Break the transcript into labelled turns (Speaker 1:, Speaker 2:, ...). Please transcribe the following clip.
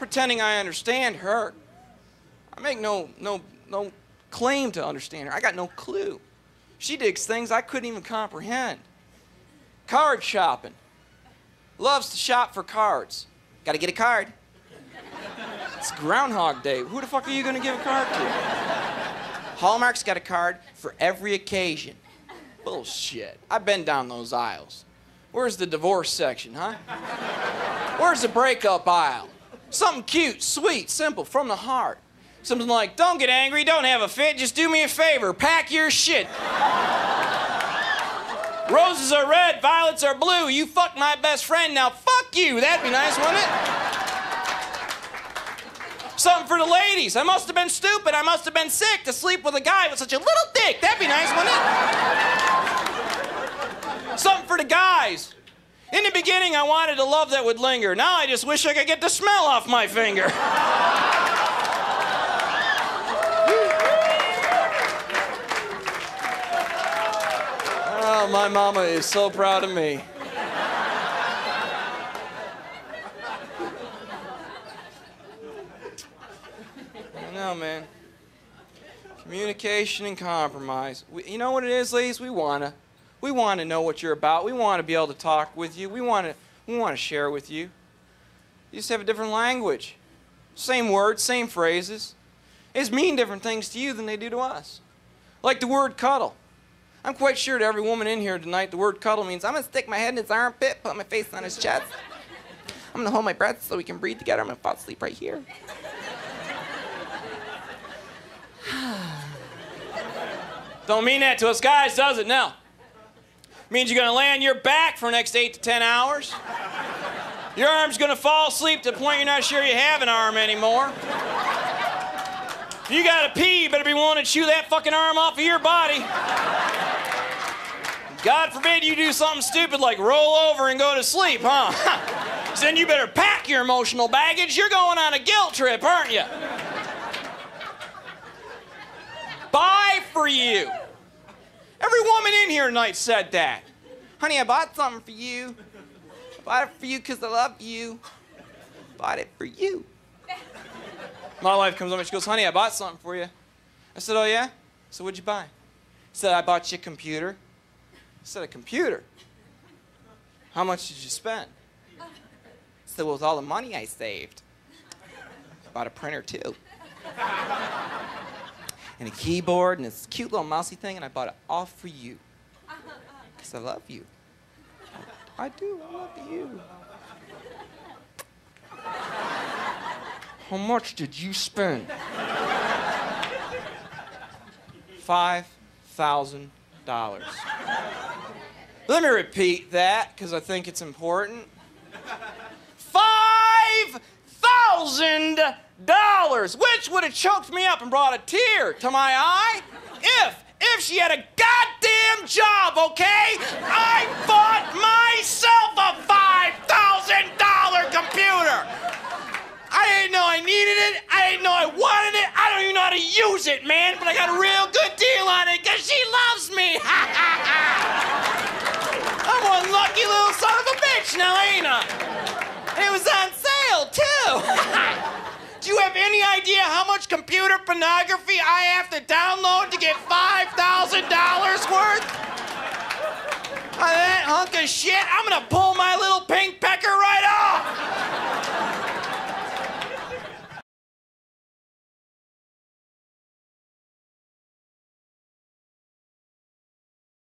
Speaker 1: pretending I understand her. I make no no no claim to understand her. I got no clue. She digs things I couldn't even comprehend. Card shopping. Loves to shop for cards. Got to get a card. It's Groundhog Day. Who the fuck are you going to give a card to? Hallmark's got a card for every occasion. Bullshit. I've been down those aisles. Where's the divorce section, huh? Where's the breakup aisle? Something cute, sweet, simple, from the heart. Something like, don't get angry, don't have a fit, just do me a favor, pack your shit. Roses are red, violets are blue. You fucked my best friend, now fuck you. That'd be nice, wouldn't it? Something for the ladies. I must have been stupid. I must have been sick to sleep with a guy with such a little dick. That'd be nice, wouldn't it? Something for the guys. In the beginning, I wanted a love that would linger. Now I just wish I could get the smell off my finger. Oh, my mama is so proud of me. Know, man. Communication and compromise. We, you know what it is, ladies? We wanna, we wanna know what you're about. We wanna be able to talk with you. We wanna, we wanna share with you. You just have a different language. Same words, same phrases. It's mean different things to you than they do to us. Like the word cuddle. I'm quite sure to every woman in here tonight, the word cuddle means I'm gonna stick my head in his armpit, put my face on his chest. I'm gonna hold my breath so we can breathe together. I'm gonna fall asleep right here. Don't mean that to us guys, does it? No. Means you're gonna lay on your back for the next eight to ten hours. Your arm's gonna fall asleep to the point you're not sure you have an arm anymore. If you gotta pee, you better be willing to chew that fucking arm off of your body. God forbid you do something stupid like roll over and go to sleep, huh? then you better pack your emotional baggage. You're going on a guilt trip, aren't you? Buy for you. In here tonight said that. Honey, I bought something for you. I bought it for you because I love you. Bought it for you. My wife comes over and she goes, Honey, I bought something for you. I said, Oh, yeah? So what'd you buy? She said, I bought you a computer. I said, A computer? How much did you spend? I said, Well, with all the money I saved, I bought a printer too. And a keyboard and this cute little mousy thing, and I bought it all for you. Because I love you. I do, I love you. How much did you spend? Five thousand dollars. Let me repeat that because I think it's important. Five thousand dollars, which would have choked me up and brought a tear to my eye if if she had a goddamn job, okay? I bought myself a five thousand dollar computer. I didn't know I needed it. I didn't know I wanted it. I don't even know how to use it, man. But I got a real good deal on it because she loves me. idea how much computer pornography I have to download to get $5,000 worth? Of that hunk of shit, I'm gonna pull my little pink